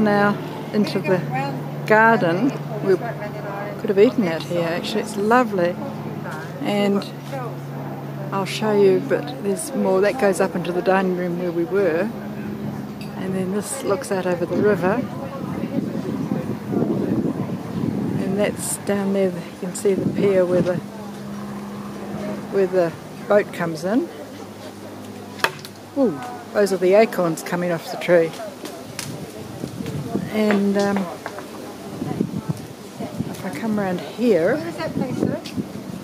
Now into the garden. We could have eaten out here actually. It's lovely. And I'll show you, but there's more. That goes up into the dining room where we were. And then this looks out over the river. And that's down there. You can see the pier where the where the boat comes in. Ooh, those are the acorns coming off the tree. And um, if I come around here,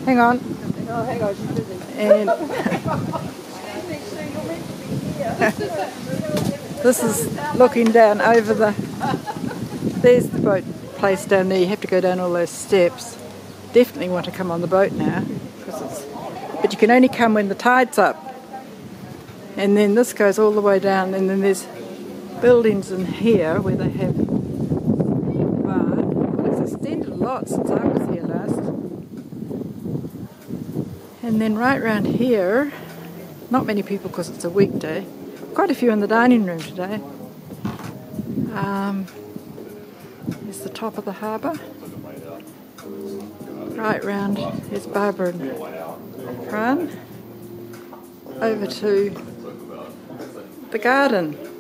hang on. Oh, hang on, she's busy. And this is looking down over the. There's the boat place down there. You have to go down all those steps. Definitely want to come on the boat now, because it's. But you can only come when the tide's up. And then this goes all the way down, and then there's buildings in here where they have bar. Well, it's extended a lot since I was here last. And then right round here, not many people because it's a weekday. Quite a few in the dining room today. Um, here's the top of the harbour. Right round, is Barbara and Fran. Over to the garden.